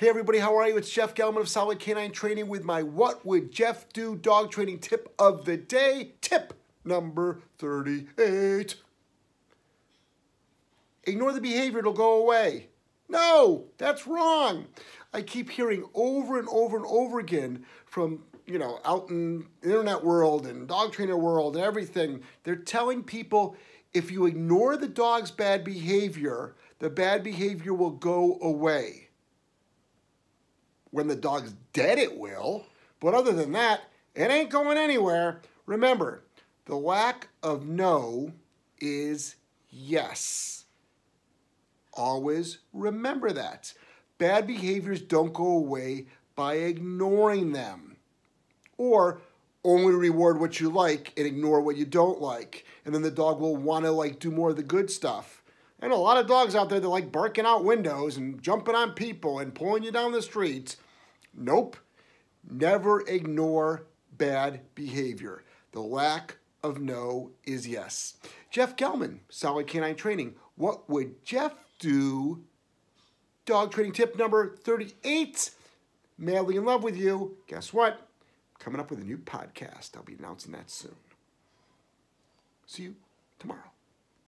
Hey everybody, how are you? It's Jeff Gellman of Solid Canine Training with my What Would Jeff Do dog training tip of the day. Tip number 38. Ignore the behavior, it'll go away. No, that's wrong. I keep hearing over and over and over again from, you know, out in internet world and dog trainer world and everything. They're telling people if you ignore the dog's bad behavior, the bad behavior will go away. When the dog's dead, it will. But other than that, it ain't going anywhere. Remember, the lack of no is yes. Always remember that. Bad behaviors don't go away by ignoring them. Or only reward what you like and ignore what you don't like. And then the dog will want to like do more of the good stuff. And a lot of dogs out there that like barking out windows and jumping on people and pulling you down the streets. Nope. Never ignore bad behavior. The lack of no is yes. Jeff Gellman, Solid Canine Training. What would Jeff do? Dog training tip number 38. Madly in love with you. Guess what? Coming up with a new podcast. I'll be announcing that soon. See you tomorrow.